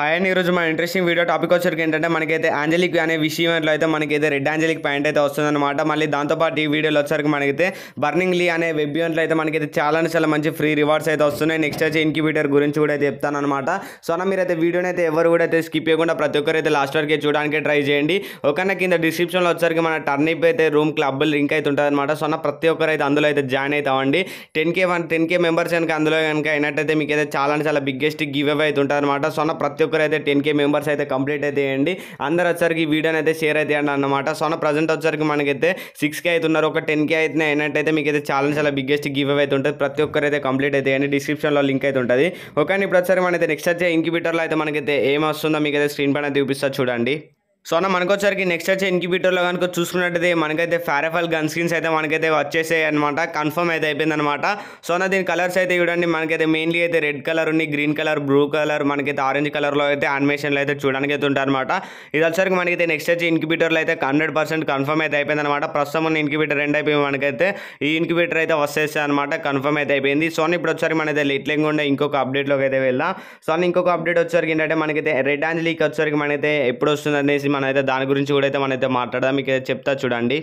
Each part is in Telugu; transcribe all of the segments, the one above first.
హాయ్ అండి ఈరోజు మన ఇంట్రెస్టింగ్ వీడియో టాపిక్ వచ్చరికి ఏంటంటే మనకైతే ఆంజలిక్ అనే విషయంలో అయితే మనకైతే రెడ్ ఆంజలిక్ ప్యాంట్ అయితే వస్తుందన్నమాట. మళ్ళీ దాంతోపాటు ఈ వీడియోలో వచ్చరికి మనకైతే బర్నింగ్ లీ అనే వెబ్ ఈవెంట్లో అయితే మనకైతే చాలా అంటే చాలా మంచి ఫ్రీ రివార్డ్స్ అయితే వస్తున్నాయి. నెక్స్ట్ వచ్చి ఇన్క్యూబేటర్ గురించి కూడా అయితే చెప్తాను అనమాట సో అన్న మీరైతే వీడియోని అయితే ఎవరు కూడా అయితే స్కిప్ చేయకుండా ప్రతి ఒక్కరు అయితే లాస్ట్ వరకు చూడడానికి ట్రై చేయండి. ఒకన్నా కింద డిస్క్రిప్షన్లో వచ్చరికి మన టర్నిప్ అయితే రూమ్ క్లబ్ లింక్ అయితే ఉంటుంది అనమాట సో అన్న ప్రతి ఒక్కరు అయితే అందులో అయితే join అవుతామండి ten K one ten K members కనుక అందులో కనుక అయినట్టయితే మీకు అయితే చాలా అంటే చాలా బిగ్గెస్ట్ గివ్ అవే అయితే ఉంటుంది అనమాట సో అన్న ప్రతి ప్రతి ఒక్కరు అయితే టెన్ కే మెంబర్స్ అయితే కంప్లీట్ అయితే చేయండి. అందరు వచ్చరికి వీడియోని అయితే షేర్ అయితే చేయండి అన్నమాట. సో ప్రజెంట్ వచ్చరికి మనకైతే సిక్స్ కే అవుతున్నారు ఒక టెన్ కే అయితే అయినట్టయితే మీకు అయితే చాలా చాలా బిగ్గెస్ట్ గివ్ అవే అయితే ఉంటుంది. ప్రతి ఒక్కరు అయితే కంప్లీట్ అయితే చేయండి. డిస్క్రిప్షన్లో లింక్ అయితే ఉంటుంది. ఓకే ఇప్పుడు వచ్చరికి మనైతే నెక్స్ట్ వచ్చే ఇంక్యుబేటర్లో అయితే మనకైతే ఏం వస్తుందో మీకు అయితే స్క్రీన్ పైన చూపిస్తా చూడండి. సో అన్న మనకు నెక్స్ట్ వచ్చే ఇన్క్యుబేటర్లో కనుక చూసుకున్నట్టయితే మనకైతే ఫారఫల్ గన్ స్క్రీన్స్ అయితే మనకైతే వచ్చేసాయి అనమాట కన్ఫర్మ్ అయితే అయిపోయింది అనమాట సో అన్న దీని కలర్స్ అయితే చూడండి. మనకైతే మెయిన్లీ అయితే రెడ్ కలర్ ఉంది గ్రీన్ కలర్ బ్లూ కలర్ మనకైతే ఆరెంజ్ కలర్లో అయితే యానిమేషన్లో అయితే చూడడానికి అయితే ఉంటాయి అనమాట ఇది వచ్చరికి మనకైతే నెక్స్ట్ వచ్చే ఇన్క్యుబేటర్లో అయితే హండ్రెడ్ పర్సెంట్ కన్ఫర్మ్ అయితే అయిపోయింది అనమాట ప్రస్తుతం ఉన్న ఇన్క్యుబేటర్ రెండు అయిపోయింది మనకైతే ఈ ఇన్క్యుబేటర్ అయితే వస్తేస్తాయి అనమాట కన్ఫర్మ్ అయితే అయిపోయింది. సో ఇప్పుడు వచ్చరికి మనైతే లిట్లింగ్ ఉండే ఇంకొక అప్డేట్లోకి అయితే వెళ్దాం. సో ఇంకొక అప్డేట్ వచ్చరికి ఏంటంటే మనకైతే రెడ్ ఆంజలీకి వచ్చరికి మనైతే ఎప్పుడు వస్తుంది అనేసి మనైతే దాని గురించి కూడా అయితే మనైతే మాట్లాడదాం. మీకు అయితే చెప్తా చూడండి.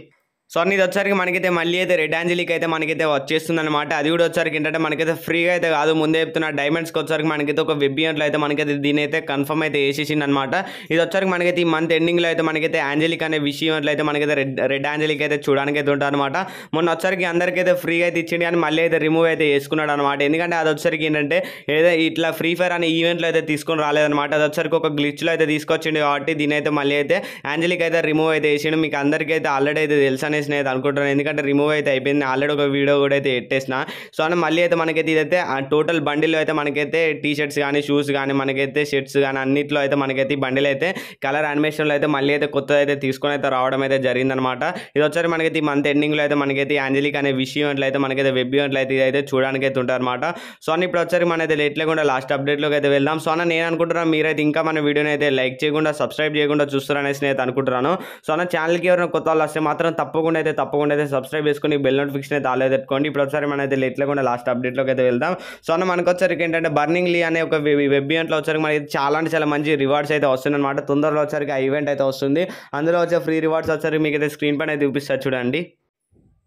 సో అన్ని ఇది వచ్చరికి మనకైతే మళ్ళీ అయితే రెడ్ ఆంజలిక్ అయితే మనకైతే వచ్చేస్తుంది అనమాట అది కూడా వచ్చరికి ఏంటంటే మనకైతే ఫ్రీగా అయితే కాదు. ముందే చెప్తున్న డైమండ్స్కి వచ్చరికి మనకైతే ఒక వెబ్బియంట్లో అయితే మనకైతే దీని అయితే కన్ఫర్మ్ అయితే వేసేసింది అనమాట ఇది వచ్చరికి మనకైతే ఈ మంత్ ఎండింగ్లో అయితే మనకైతే ఆంజలిక్ అనే విషయంలో అయితే మనకైతే రెడ్ రెడ్ ఆంజలిక్ అయితే చూడడానికి అయితే ఉంటుంది అనమాట మొన్న వచ్చరికి అందరికైతే ఫ్రీగా అయితే ఇచ్చింది కానీ మళ్ళీ అయితే రిమూవ్ అయితే చేసుకున్నాడు అనమాట ఎందుకంటే అది వచ్చరికి ఏంటంటే ఏదో ఇట్లా ఫ్రీ ఫైర్ అనే ఈవెంట్లో అయితే తీసుకొని రాలేదనమాట అది వచ్చరికి ఒక గ్లిచ్లో అయితే తీసుకొచ్చిండు కాబట్టి దీని అయితే మళ్ళీ అయితే ఆంజలిక్ అయితే రిమూవ్ అయితే వేసిండు మీకు అందరికీ అయితే ఆల్రెడీ అయితే తెలుసు అనేసి నేను అయితే అనుకుంటున్నాను. ఎందుకంటే రిమూవ్ అయితే అయిపోయింది. ఆల్రెడీ ఒక వీడియో కూడా అయితే పెట్టేసిన. సో అని మళ్ళీ అయితే మనకైతే ఇదైతే ఆ టోటల్ బండిలో అయితే మనకైతే టీ షర్ట్స్ కానీ షూస్ కానీ మనకైతే షర్ట్స్ కానీ అన్నిట్లో అయితే మనకైతే ఈ బండిలో అయితే కలర్ అనిమేషన్లో అయితే మళ్ళీ అయితే కొత్త అయితే తీసుకొని అయితే రావడం అయితే జరిగిందనమాట ఇది వచ్చారు మనకైతే ఈ మంత్ ఎండింగ్లో అయితే మనకైతే యాంజలిక్ అనే విష్ ఈవెంట్లో అయితే మనకైతే వెబ్ ఈవెంట్లో అయితే ఇదైతే చూడడానికి అయితే ఉంటారన్నమాట. సో అని ఇప్పుడు వచ్చారు మన అయితే లేట్ లేకుండా లాస్ట్ అప్డేట్లోకి అయితే వెళ్దాం. సో అన్న నేను అనుకుంటున్నాను మీరైతే ఇంకా మన వీడియోని అయితే లైక్ చేయకుండా సబ్స్క్రైబ్ చేయకుండా చూస్తారనేసి నేను అయితే అనుకుంటున్నాను. సో అన్న ఛానల్కి ఎవరైనా కొత్త వాళ్ళు వస్తే మాత్రం తప్పకుండా అయితే తప్పకుండా అయితే సబ్స్క్రైబ్ చేసుకుని బెల్ నోటిఫికేషన్ అయితే ఆలో పెట్టుకోండి. ఇప్పుడు ఒకసారి మనం అయితే లేట్ లేకుండా లాస్ట్ అప్డేట్లోకి అయితే వెళ్దాం. సో అన్న మనకు వచ్చరికి ఏంటంటే బర్నింగ్ లీ అనే ఒక వెబ్ ఈవెంట్లో వచ్చరికి మనకి చాలా అంటే చాలా మంచి రివార్డ్స్ అయితే వస్తుందన్నమాట. తొందరలో వచ్చరికి ఆ ఈవెంట్ అయితే వస్తుంది. అందులో వచ్చే ఫ్రీ రివార్డ్స్ వచ్చరికి మీకు అయితే స్క్రీన్ పైన అయితే చూపిస్తారు చూడండి.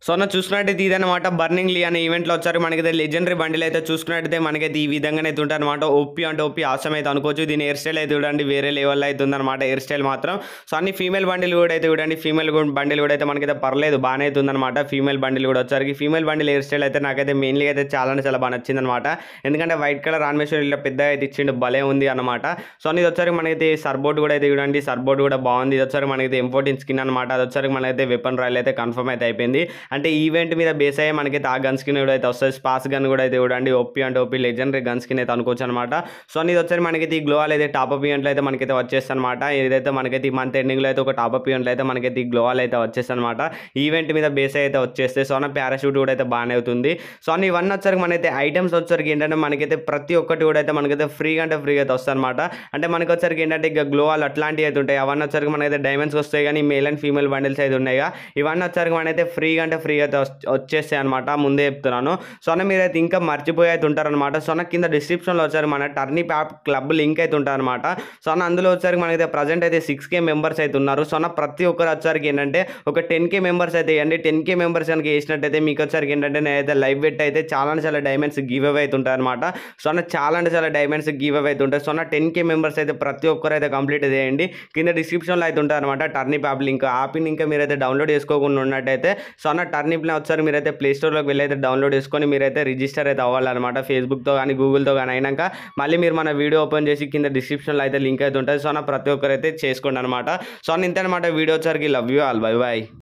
సో నా చూసుకున్నట్టయితే ఇదనమాట బర్నింగ్ లీ అనే ఈవెంట్లో వచ్చారు. మనకైతే లెజెండరీ బండిల్ అయితే చూసుకున్నట్టయితే మనకైతే ఈ విధంగానే అయితే ఉంటారనమాట ఒప్పి అంటే ఒప్పి ఆసం అయితే అనుకోవచ్చు. దీని హెయిర్ స్టైల్ అయితే చూడండి వేరే లెవెల్లో అయితే ఉందన్నమాట హెయిర్ స్టైల్ మాత్రం. సో అన్ని ఫీమేల్ బండిలు కూడా అయితే చూడండి ఫీమేల్ బండిలు కూడా అయితే మనకైతే పర్లేదు బాగానే అయితే ఉందన్నమాట. ఫీమేల్ బండిలు కూడా వచ్చరికి ఫీమేల్ బండిల్ హెయిర్ స్టైల్ అయితే నాకైతే మెయిన్లీ అయితే చాలా అంటే చాలా బాగా నచ్చిందనమాట ఎందుకంటే వైట్ కలర్ ఆనిమేషన్ ఇలా పెద్దగా అయితే ఇచ్చిండు భలే ఉంది అనమాట సో ఇది వచ్చరికి మనకైతే సర్బోర్డ్ కూడా అయితే చూడండి సర్బోర్డ్ కూడా బాగుంది. ఇది వచ్చరికి మనకైతే ఇంపార్టెంట్ స్కిన్ అనమాట అది వచ్చరికి మనకైతే వెపన్ రాయల్ అయితే కన్ఫర్మ్ అయితే అయిపోయింది. అంటే ఈవెంట్ మీద బేస్ అయ్యే మనకైతే ఆ గన్ స్కిన్ కూడా అయితే వస్తుంది. స్పాస్ గన్ కూడా అయితే చూడండి ఓపీ అంటే ఓపీ లెజెండరీ గన్ స్కిన్ అయితే అనుకోవచ్చు అనమాట సో ఇది వచ్చేసి మనకైతే ఈ గ్లోవాల్ అయితే టాప్ అప్ ఈవెంట్లో అయితే మనకైతే వచ్చేస్తుంది అనమాట ఏదైతే మనకైతే ఈ మంత్ ఎండింగ్లో అయితే ఒక టాప్ అప్ ఈవెంట్లో అయితే మనకైతే ఈ గ్లోవాల్ అయితే వచ్చేస్తుంది అనమాట ఈవెంట్ మీద బేస్ అయితే వచ్చేస్తే సో అన్న పారాషూట్ కూడా అయితే బాగానే అవుతుంది. సో అన్న ఇవన్నీ వచ్చరికి మనైతే ఐటమ్స్ వచ్చరికి ఏంటంటే మనకైతే ప్రతి ఒక్కటి కూడా అయితే మనకైతే ఫ్రీగా అంటే ఫ్రీగా అయితే వస్తుంది అనమాట అంటే మనకి వచ్చరికి ఏంటంటే ఇక గ్లోవాల్ అట్లాంటివి అయితే ఉంటాయి. అవన్నీ వచ్చరికి మనకైతే డైమండ్స్ వస్తాయి కానీ మేల్ అండ్ ఫీమేల్ బండిల్స్ అయితే ఉన్నాయి ఇవన్నీ వచ్చరికి మనైతే ఫ్రీగా అంటే ఫ్రీ అయితే వచ్చేస్తాయి అనమాట ముందే చెప్తున్నాను. సో అన్న మీరైతే ఇంకా మర్చిపోయి అయితే ఉంటారనమాట సో అన్న కింద డిస్క్రిప్షన్లో వచ్చారు మన టర్నీ యాప్ క్లబ్ లింక్ అయితే ఉంటారనమాట సో అన్న అందులో వచ్చారు మనకైతే ప్రజెంట్ అయితే సిక్స్ కే మెంబర్స్ అయితే ఉన్నారు. సో అన్న ప్రతి ఒక్కరు వచ్చరికి ఏంటంటే ఒక టెన్ కే మెంబర్స్ అయితే ఇవ్వండి. టెన్ కే మెంబర్స్ కనుక వేసినట్టయితే మీకు వచ్చరికి ఏంటంటే నేనైతే లైవ్ పెట్టి అయితే చాలా అంటే చాలా డైమండ్స్ గివ్ అవే అయితే ఉంటాయి సో అన్న చాలా అంటే చాలా డైమండ్స్ గివ్ అవే అయితే ఉంటాయి. సో అన్న టెన్ కే మెంబర్స్ అయితే ప్రతి ఒక్కరు అయితే కంప్లీట్ చేయండి కింద డిస్క్రిప్షన్లో అయితే ఉంటారనమాట అనమాట టర్నిప్ యాప్ లింక్ యాప్ని ఇంకా మీరైతే డౌన్లోడ్ చేసుకోకుండా ఉన్నట్టయితే సో అన్న టర్నిప్లో వచ్చారు. మీరైతే ప్లే స్టోర్లోకి వెళ్ళి అయితే డౌన్లోడ్ చేసుకొని మీరైతే రిజిస్టర్ అయితే అవ్వాలన్నమాట. ఫేస్బుక్తో కానీ గూగుల్తో కానీ అయినాక మళ్ళీ మీరు మన వీడియో ఓపెన్ చేసి కింద డిస్క్రిప్షన్లో అయితే లింక్ అయితే ఉంటుంది. సో నా ప్రతి ఒక్కరైతే చేసుకోండి అనమాట సో అన్న ఇంత అనమాట వీడియో వచ్చరికి love you all. Bye bye